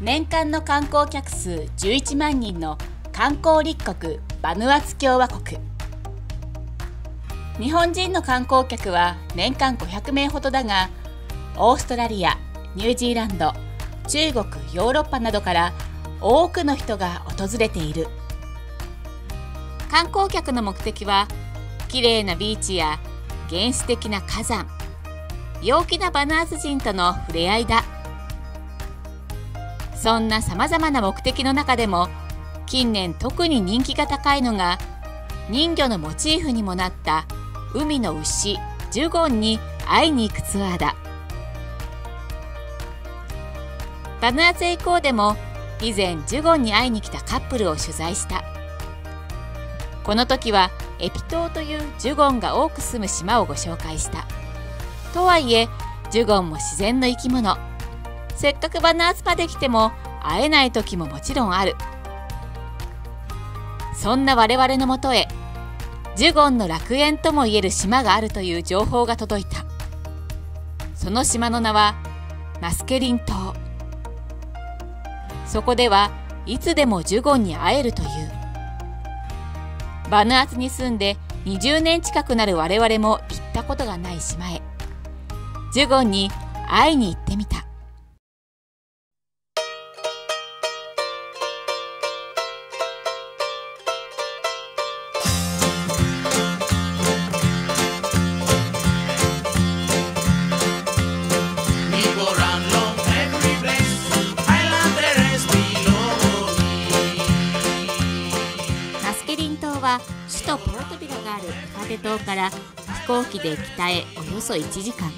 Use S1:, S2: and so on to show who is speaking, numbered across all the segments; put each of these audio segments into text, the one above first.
S1: 年間の観光客数11万人の観光立国バヌアツ共和国。日本人の観光客は年間500名ほどだがオーストラリアニュージーランド中国ヨーロッパなどから多くの人が訪れている。観光客の目的は綺麗なビーチや原始的な火山陽気なバナーズ人との触れ合いだ。そんなさまざまな目的の中でも近年特に人気が高いのが人魚のモチーフにもなった海の牛ジュゴンに会いに行くツアーだ。バヌアツへ行こうでも以前ジュゴンに会いに来たカップルを取材した。この時はエピ島というジュゴンが多く住む島をご紹介した。とはいえジュゴンも自然の生き物。せっかくバナースパで来ても会えない時ももちろんある。そんな我々のもとへジュゴンの楽園ともいえる島があるという情報が届いた。その島の名はマスケリン島。そこではいつでもジュゴンに会えるという。バヌアツに住んで20年近くなる我々も行ったことがない島へジュゴンに会いに行ってみた。機で北へおよそ1時間。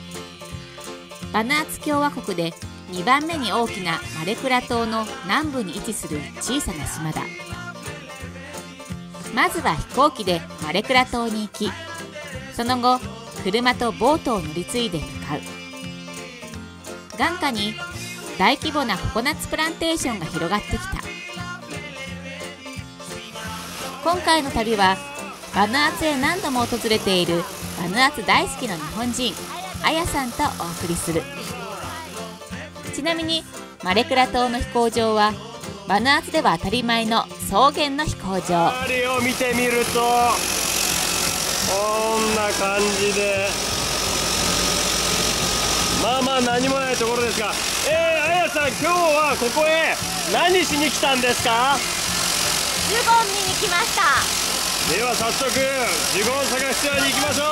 S1: バナーツ共和国で2番目に大きなマレクラ島の南部に位置する小さな島だ。まずは飛行機でマレクラ島に行きその後車とボートを乗り継いで向かう。眼下に大規模なココナッツプランテーションが広がってきた。今回の旅はバヌアツへ何度も訪れているバヌアツ大好きな日本人あやさんとお送りする。ちなみにマレクラ島の飛行場はバヌアツでは当たり前の草原の飛行場。
S2: 周りを見てみるとこんな感じで。まあまあ何もないところですが。えー、あやさん今日はここへ何しに来たんですか？
S3: ジュゴン見に来ました
S2: では早速ジュゴン探しツアーに行きましょ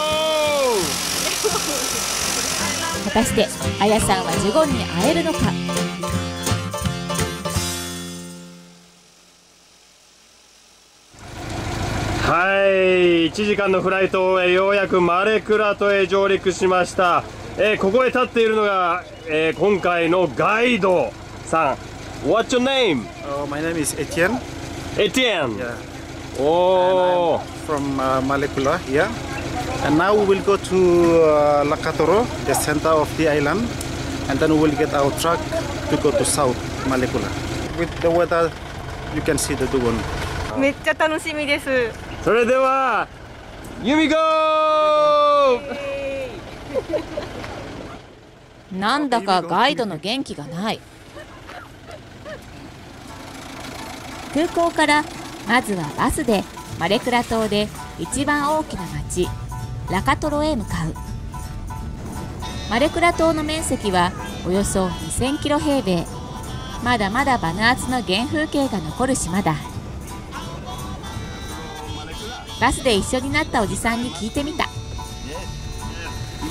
S2: う
S1: 果たしてあやさんはジュゴンに会えるのか？
S2: はい1時間のフライトを終えようやくマレクラトへ上陸しました、えーここへ立っているのが、えー今回のガイドさん What's your name?
S4: Uh, my name is Etienne.
S2: エティエン
S4: Yeah.
S2: おお
S4: From uh, Malekula. Yeah. And now we will go to uh, Lakatoro, the center of the island, and then we will get our truck to go to South Malekula. With the weather, you can see the Dugon.
S3: めっちゃ楽しみです
S2: それではユミゴー
S1: なんだかガイドの元気がない空港から まずはバスでマレクラ島で一番大きな町ラカトロへ向かう。マレクラ島の面積はおよそ2000キロ平米。まだまだバヌアツの原風景が残る島だ。バスで一緒になったおじさんに聞いてみた。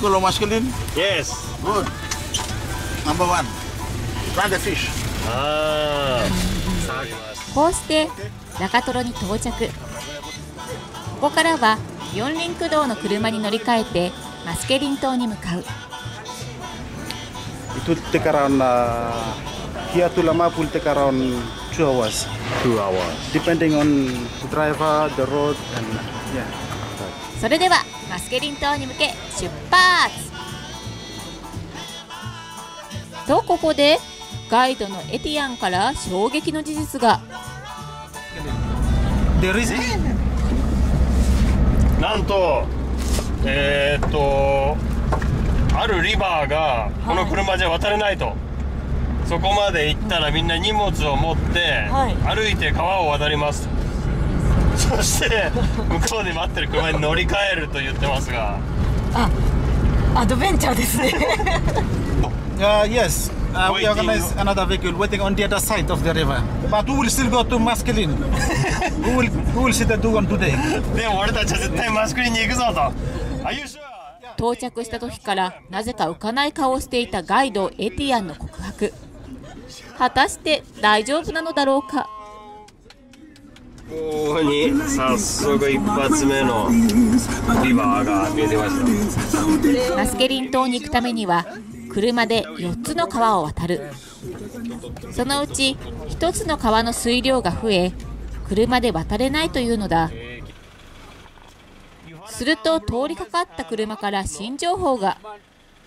S5: Kalau maskulin,
S2: Yes.
S5: Good. Number one, try the fish.
S2: あ
S1: こうして中トロに到着。ここからは四輪駆動の車に乗り換えてマスケリン島に向かう。それではマスケリン島に向け出発。とここでガイドのエティアンから衝撃の事実が。
S2: なんとえー、っとあるリバーがこの車じゃ渡れないとそこまで行ったらみんな荷物を持って、歩いて川を渡りますそして向こうで待ってる車に乗り換えると言ってますが
S3: あアドベンチャーですね
S4: Uh, yes, uh, we organize another vehicle waiting on the other side of the river. But we will still go to Masculine. we will we will see the Dugon today.
S2: でも俺たちは絶対マスクリンに行くぞと Are you sure?
S1: 到着した時からなぜか浮かない顔をしていたガイドエティアンの告白果たして大丈夫なのだろうか
S2: ここに早速一発目のリバーが見えてました
S1: マスケリン島に行くためには車で4つの川を渡るそのうち1つの川の水量が増え車で渡れないというのだすると通りかかった車から新情報が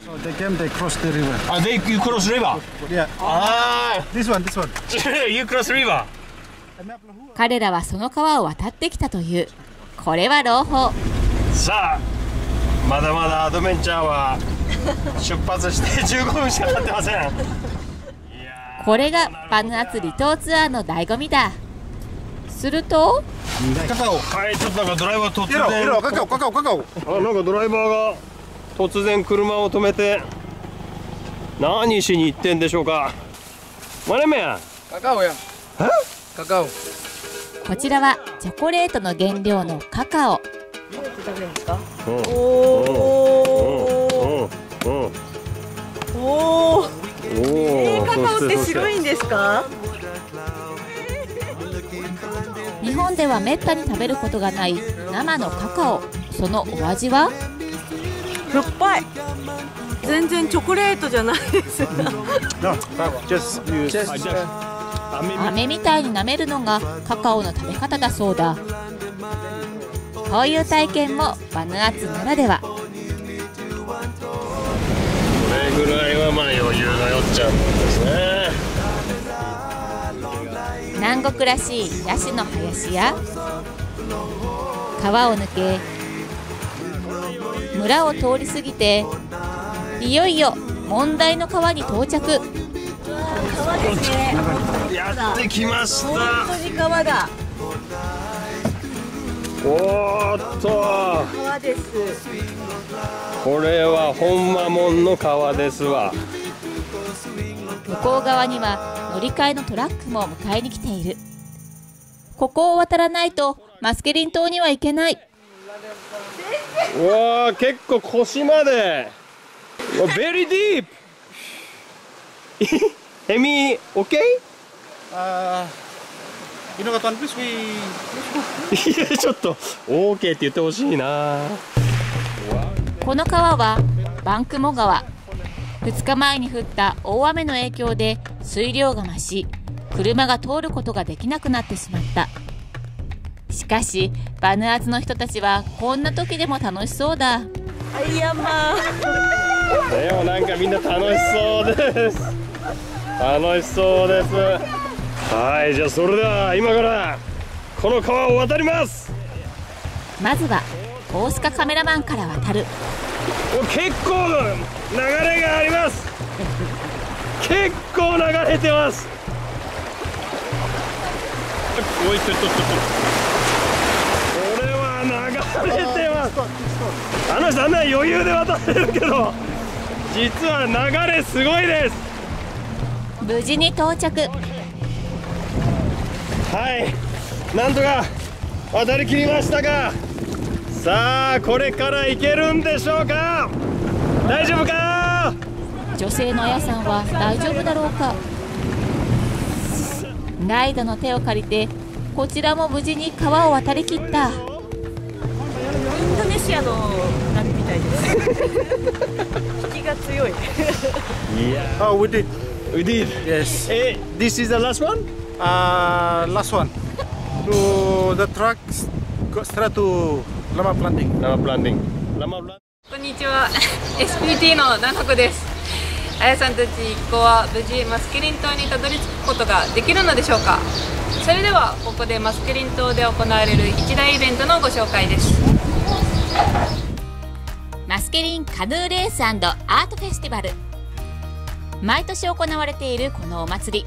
S4: So they came, they crossed the river.
S2: あ、they you cross river?
S4: Yeah,
S2: あ
S4: this one, this one.
S2: あ You cross river?
S1: 彼らはその川を渡ってきたというこれは朗報
S2: さあまだまだアドベンチャーは出発して15分しか経ってません。
S1: これがバヌアツ離島ツアーの醍醐味だ。すると
S4: Kakao.
S2: はいちょっとなんかドライバー突然。
S4: hero, kakao, kakao, kakao.
S2: あなんかドライバーが突然車を止めて何しに行ってんでしょうか。マネメや。
S6: Kakao ya. Kakao.
S1: こちらはチョコレートの原料のカカオ。
S2: うんうんうんうん。
S3: おお
S2: おお
S3: カカオって白いんですか
S1: 日本ではめったに食べることがない生のカカオそのお味は
S3: しょっぱい全然チョコレー。トじゃないです
S6: uh,
S1: 飴みたいに舐めるのがカカオの食べ方だそうだこういう体験もバヌアツならでは
S2: っちゃうんですね
S1: 南国らしいヤシの林や川を抜け村を通り過ぎていよいよ問題の川に到着。
S3: 川ですね
S2: やってきました。
S3: 本当に川だ。
S2: おーっと。
S3: 川です。
S2: これは本間もんの川ですわ
S1: 向こう側には乗り換えのトラックも迎えに来ている。ここを渡らないとマスケリン島には行けない。う
S2: わー結構腰まで。うわ Very deep ヘミ OK?
S4: Uh, you know what, one please, we
S2: いやちょっと OK って言ってほしいな
S1: この川はバンクモ川2日前に降った大雨の影響で水量が増し車が通ることができなくなってしまった。しかしバヌアツの人たちはこんな時でも楽しそうだ。
S3: アイアンマン。
S2: でもなんかみんな楽しそうです。楽しそうです。はいじゃあそれでは今からこの川を渡ります。
S1: まずは大須賀カメラマンから渡る。
S2: お結構流れがあります。結構流れてます。おいちょっとちょこれは流れてます。あの人あんな余裕で渡ってるけど実は流れすごいです。
S1: 無事に到着。
S2: はい。なんとか渡りきりましたがさあこれから行けるんでしょうか？大丈夫か？
S1: 女性のあやさんは大丈夫だろうか？ガイドの手を借りてこちらも無事に川を渡りきった
S3: インドネシアの波みたいです引きが強い
S4: Oh, we did.
S2: We did?
S4: Yes.
S2: Eh, this is the last one?
S4: Uh, last one. To the trucks, go straight to Lama Planting.
S2: Lama planting. Lama planting.
S7: こんにちは SPT のナナコです。あやさんたち一行は無事マスケリン島にたどり着くことができるのでしょうかそれではここでマスケリン島で行われる一大イベントのご紹介です
S1: マスケリンカヌーレースアートフェスティバル毎年行われているこのお祭り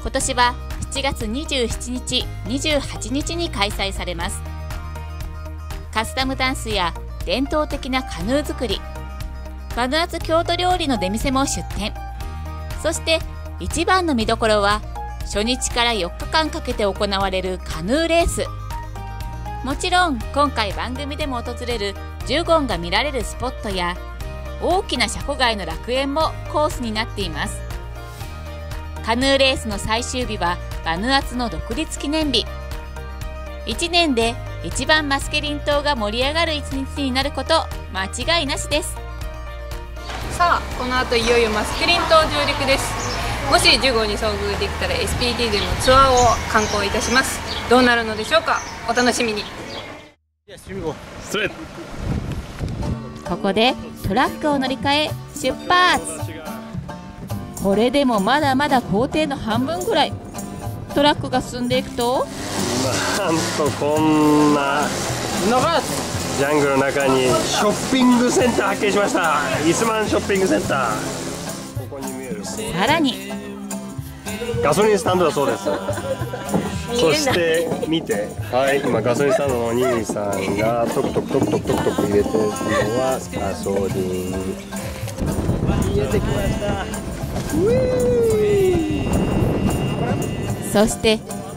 S1: 今年は7月27日28日に開催されますカスタムダンスや伝統的なカヌー作り。バヌアツ郷土料理の出店も出店。そして一番の見どころは初日から4日間かけて行われるカヌーレース。もちろん今回番組でも訪れるジュゴンが見られるスポットや大きな車庫街の楽園もコースになっています。カヌーレースの最終日はバヌアツの独立記念日。1年で一番マスケリン島が盛り上がる一日になること間違いなしです。
S7: さあこの後いよいよマスケリン島上陸です。もし10号に遭遇できたら SPT でのツアーを観光いたします。どうなるのでしょうか？お楽しみに。
S1: ここでトラックを乗り換え出発。これでもまだまだ工程の半分ぐらい。トラックが進んでいくと
S2: なんとこんなジャングルの中にショッピングセンター発見しました。イスマンショッピングセンター。ここに見える。
S1: さらに。
S2: ガソリンスタンドだそうです。そして見て。はい今ガソリンスタンドのお兄さんがトクトクトクトクトクトク入れてるのはガソリン。見えてきました
S1: そして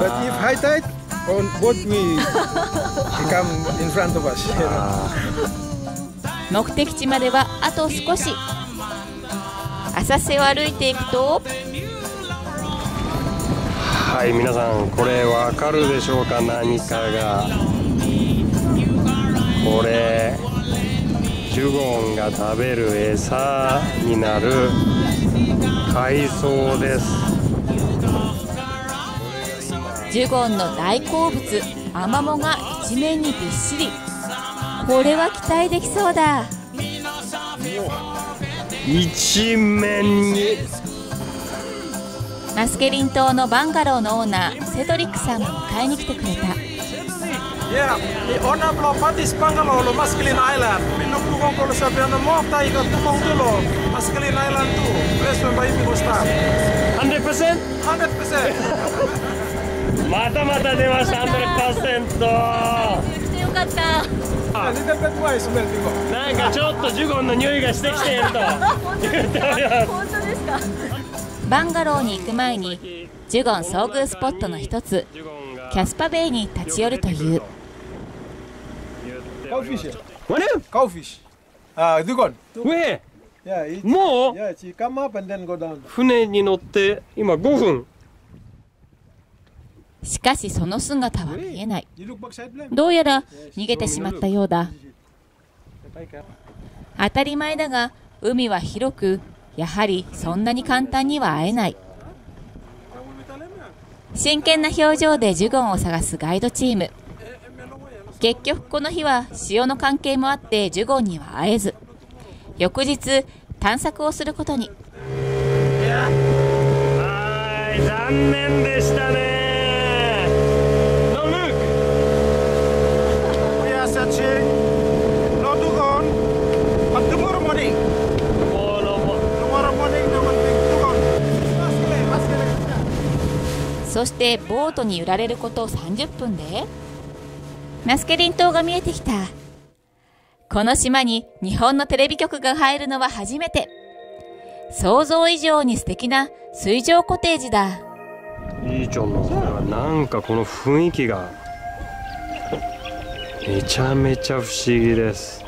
S6: But if high tide, on boat we become in front of us. You know.
S1: 目的地まではあと少し浅瀬を歩いていくと
S2: はい皆さんこれわかるでしょうか？何かがこれジュゴンが食べる餌になる海藻です
S1: ジュゴンの大好物アマモが一面にびっしり。これは期待できそうだ。
S2: 一面に。
S1: マスケリン島のバンガローのオーナーセドリックさんが迎えに来てくれた。
S2: 100%? またまた出ました100%
S1: よかった
S8: あ、little bit more smell people.
S2: なんかちょっとジュゴンの匂いがしてきていると言っております
S3: 本当ですか？
S1: バンガローに行く前にジュゴン遭遇スポットの一つキャスパベイに立ち寄るという
S6: Cowfish. Yeah.
S2: What?
S6: Cowfish. Uh, Dugon.
S2: Where?
S6: Yeah, it,
S2: もう
S6: ？yeah, she come up and then go down.
S2: 船に乗って今5分
S1: しかしその姿は見えない.どうやら逃げてしまったようだ。当たり前だが海は広くやはりそんなに簡単には会えない。真剣な表情でジュゴンを探すガイドチーム。結局この日は潮の関係もあってジュゴンには会えず。翌日探索をすることに。
S2: はい残念でしたね No look
S8: We are searching. No Dugon. But tomorrow morning.
S2: この
S8: Tomorrow morning, naman big Dugon. Masculine, masculine.
S1: そしてボートに揺られること30分で。マスケリン島が見えてきた。この島に日本のテレビ局が入るのは初めて。想像以上に素敵な水上コテージだ。
S2: いいん。のなんかこの雰囲気が。めちゃめちゃ不思議です。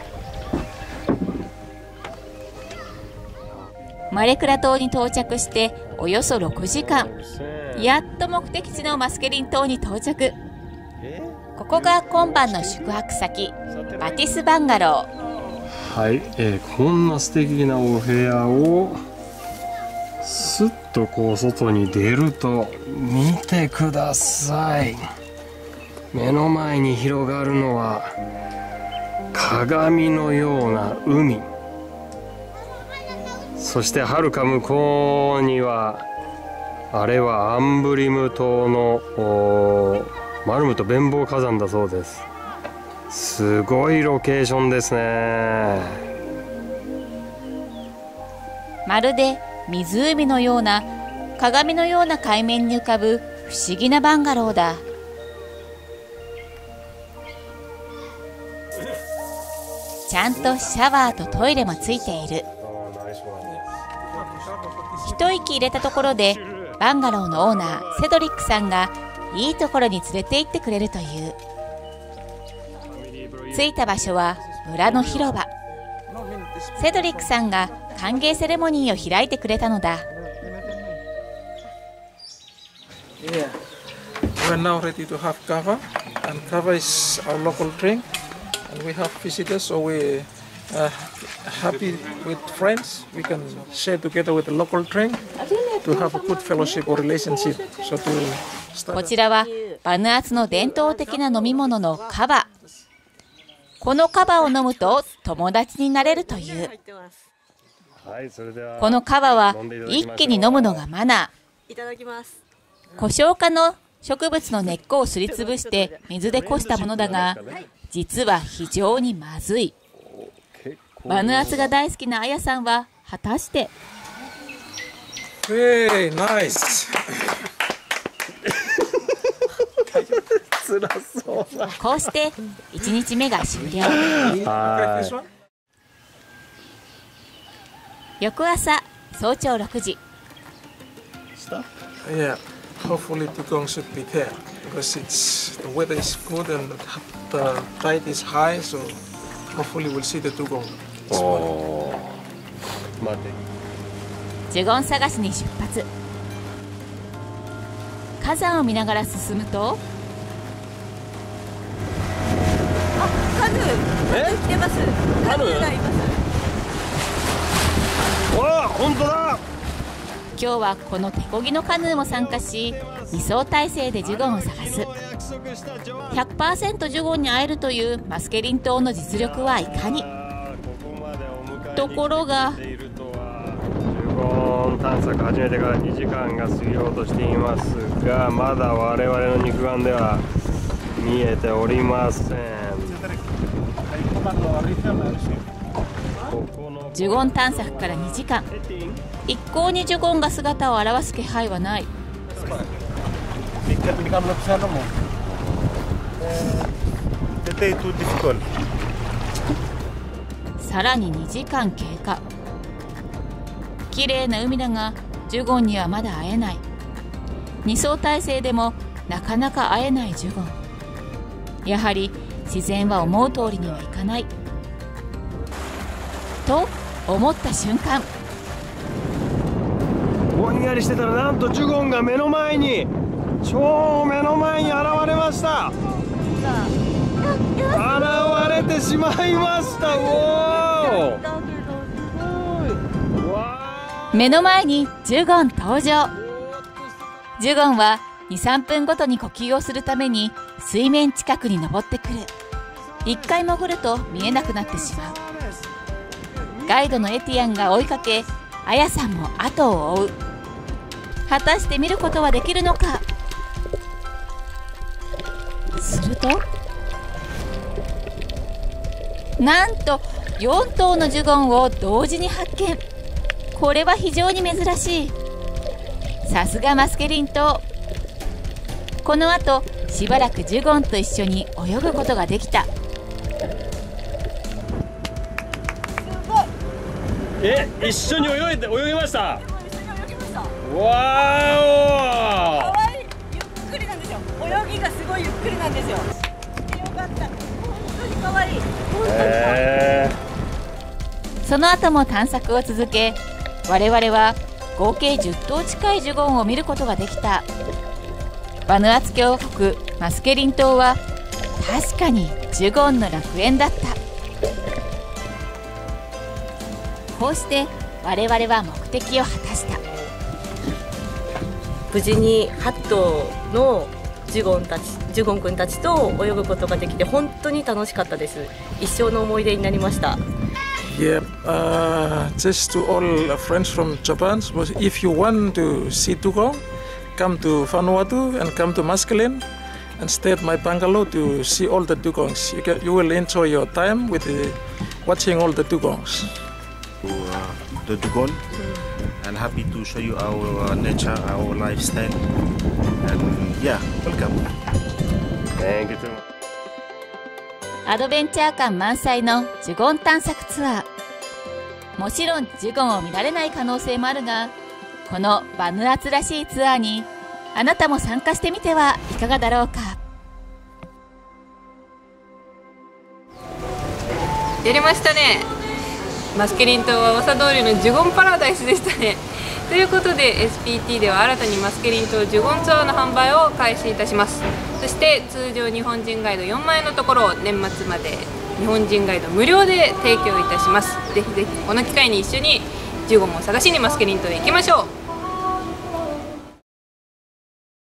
S1: マレクラ島に到着しておよそ6時間やっと目的地のマスケリン島に到着。ここが今晩の宿泊先バティスバンガロー。
S2: はい、えーこんな素敵なお部屋をスッとこう外に出ると見てください。目の前に広がるのは鏡のような海。そしてはるか向こうにはあれはアンブリム島のマルムと弁坊火山だそうです。すごいロケーションですね。
S1: まるで湖のような鏡のような海面に浮かぶ不思議なバンガローだ。ちゃんとシャワーとトイレもついている。一息入れたところでバンガローのオーナーセドリックさんがいいところに連れて行ってくれるという。着いた場所は村の広場。セドリックさんが歓迎セレモニーを開いてくれたのだこちらはバヌアツの伝統的な飲み物のカバ。このカバを飲むと友達になれるという。このカバは一気に飲むのがマナー。
S3: いただき
S1: 化の植物の根っこをすりつぶして水でこしたものだが実は非常にまずい。バヌアツが大好きなアヤさんは果たして
S8: Very nice.
S2: 辛そう
S1: こうして1日目が終了
S8: this.
S1: 翌朝早朝6時
S8: Yeah, hopefully Dugong should be there because it's the weather is good and the tide is high, so hopefully we'll see the Dugong.
S2: いおー
S1: ジュゴン探しに出発。火山を見ながら進むと。
S3: カヌー。カヌー来てます。カヌー？がいます。
S2: わあ本当だ。
S1: 今日はこの手漕ぎのカヌーも参加し2層体制でジュゴンを探す。100%ジュゴンに会えるというマスケリン島の実力はいかに？ところが
S2: ン探索始めてから2時間が過ぎようとしていますがまだ我々の肉眼では見えておりません。ここの
S1: ジュゴン探索から2時間。一向にジュゴンが姿を現す気配はない.さらに2時間経過綺麗な海だがジュゴンにはまだ会えない。2層体制でもなかなか会えないジュゴンやはり自然は思う通りにはいかない。と思った瞬間。
S2: ぼんやりしてたらなんとジュゴンが目の前に超目の前に現れました。現れてしまいました。おおわ
S1: 目の前にジュゴン登場。ジュゴンは23分ごとに呼吸をするために水面近くに登ってくる。一回潜ると見えなくなってしまう。ガイドのエティアンが追いかけアヤさんも後を追う。果たして見ることはできるのか。するとなんと4頭のジュゴンを同時に発見。これは非常に珍しい。さすがマスケリン島。この後しばらくジュゴンと一緒に泳ぐことができた。
S2: え一緒に泳いで泳ぎました？わ
S3: 可愛い。ゆっくりなんですよ。泳ぎがすごいゆっくりなんですよ。よかった。本当に可愛い。本当に可愛い。
S2: へ
S1: その後も探索を続け我々は合計10頭近いジュゴンを見ることができた。バヌアツ共和国マスケリン島は確かにジュゴンの楽園だった。こうして我々は目的を果たした。
S3: 無事にハットのジュゴンたちジュゴン君たちと泳ぐことができて本当に楽しかったです。一生の思い出になりました。
S8: Yeah, uh, just to all friends from Japan, if you want to see dugong, come to Vanuatu and come to Maskelin and stay at my bungalow to see all the dugongs. You, get, you will enjoy your time with the, watching all the dugongs.
S4: Uh, the dugong and happy to show you our uh, nature, our lifestyle. And yeah, welcome.
S2: Thank you too much.
S1: アドベンチャー感満載のジュゴン探索ツアー。もちろんジュゴンを見られない可能性もあるがこのバヌアツらしいツアーにあなたも参加してみてはいかがだろうか。
S7: やりましたね。マスケリン島は噂通りのジュゴンパラダイスでしたね。ということで SPT では新たにマスケリンとジュゴンツアーの販売を開始いたします。そして通常日本人ガイド4万円のところを年末まで日本人ガイド無料で提供いたします。ぜひぜひこの機会に一緒にジュゴンを探しにマスケリン島へ行きましょう。